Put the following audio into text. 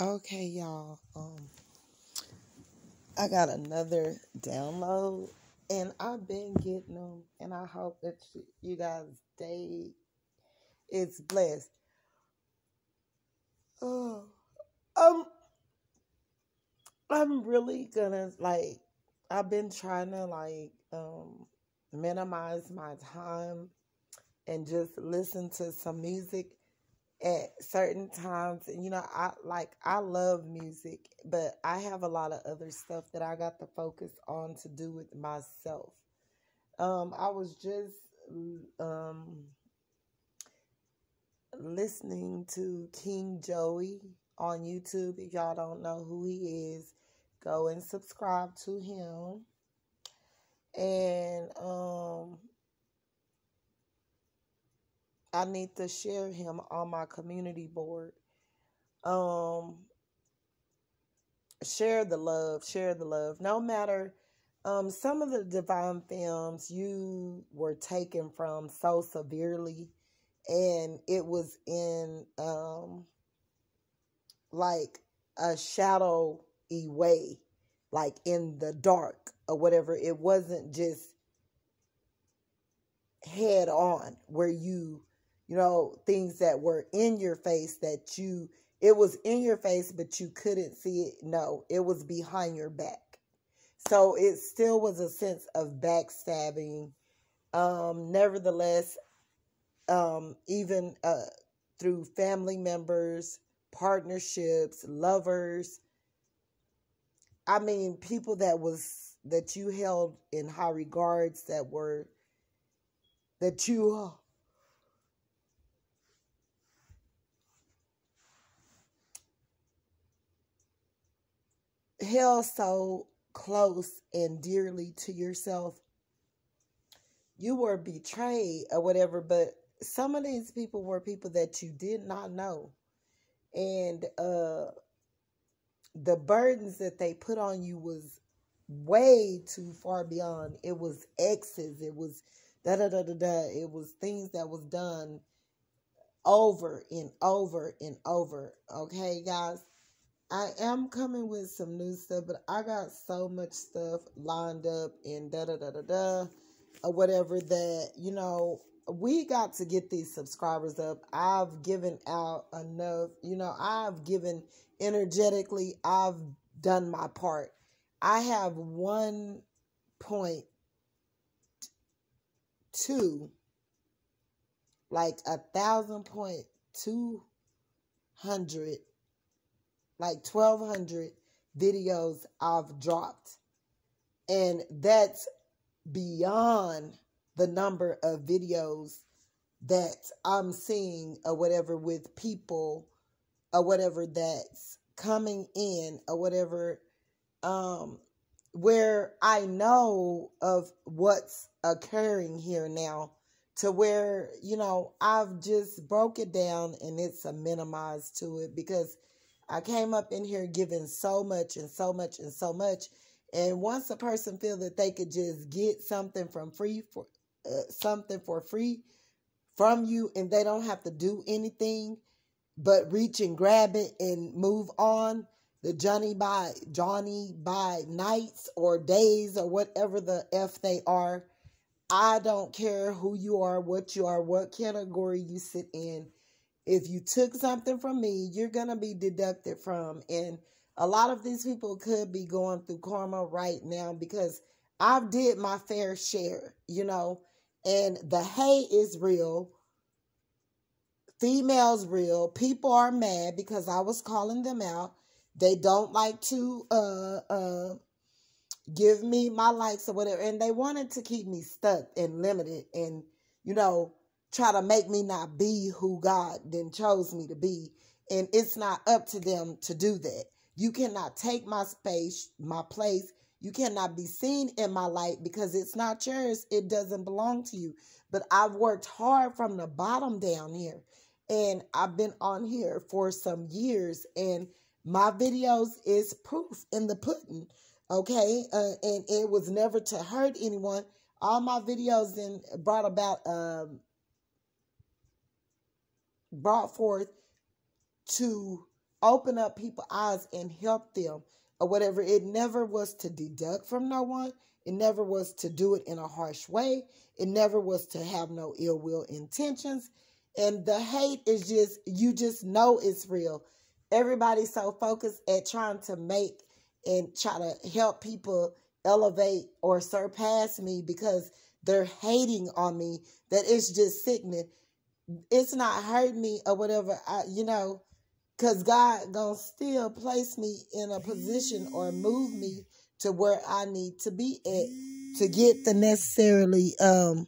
Okay, y'all. Um, I got another download, and I've been getting them, and I hope that you guys stay. is blessed. Oh, um, I'm really gonna like. I've been trying to like um minimize my time and just listen to some music at certain times and you know i like i love music but i have a lot of other stuff that i got to focus on to do with myself. Um i was just um listening to king joey on youtube. If y'all don't know who he is go and subscribe to him. And um i need to share him on my community board um share the love, share the love. No matter um some of the divine films you were taken from so severely and it was in um like a shadowy way, like in the dark or whatever. It wasn't just head on where you you know things that were in your face that you it was in your face but you couldn't see it. No it was behind your back. So it still was a sense of backstabbing. Um nevertheless um even uh through family members partnerships lovers i mean people that was that you held in high regards that were that you held so close and dearly to yourself, you were betrayed or whatever, but some of these people were people that you did not know. And uh the burdens that they put on you was way too far beyond. It was exes, it was da da da da da. It was things that was done over and over and over. Okay, guys. I am coming with some new stuff, but I got so much stuff lined up and da da da da da or whatever that you know we got to get these subscribers up. I've given out enough, you know, I've given energetically, I've done my part. I have one point two, like a thousand point two hundred like 1200 videos I've dropped. And that's beyond the number of videos that I'm seeing or whatever with people or whatever that's coming in or whatever um where I know of what's occurring here now to where you know I've just broke it down and it's a minimized to it because I came up in here giving so much and so much and so much. And once a person feel that they could just get something from free for uh, something for free from you and they don't have to do anything but reach and grab it and move on the Johnny by Johnny by nights or days or whatever the F they are. I don't care who you are, what you are, what category you sit in if you took something from me, you're going to be deducted from. And a lot of these people could be going through karma right now because I've did my fair share, you know, and the hate is real. Females real. People are mad because I was calling them out. They don't like to uh uh give me my likes or whatever. And they wanted to keep me stuck and limited and, you know, try to make me not be who God then chose me to be. And it's not up to them to do that. You cannot take my space, my place. You cannot be seen in my light because it's not yours. It doesn't belong to you. But I've worked hard from the bottom down here. And I've been on here for some years. And my videos is proof in the pudding. Okay. Uh, and it was never to hurt anyone. All my videos then brought about um, brought forth to open up people's eyes and help them or whatever. It never was to deduct from no one. It never was to do it in a harsh way. It never was to have no ill will intentions. And the hate is just, you just know it's real. Everybody's so focused at trying to make and try to help people elevate or surpass me because they're hating on me that it's just sickening. It's not hurt me or whatever. I, you know, because God gonna still place me in a position or move me to where I need to be at to get the necessarily um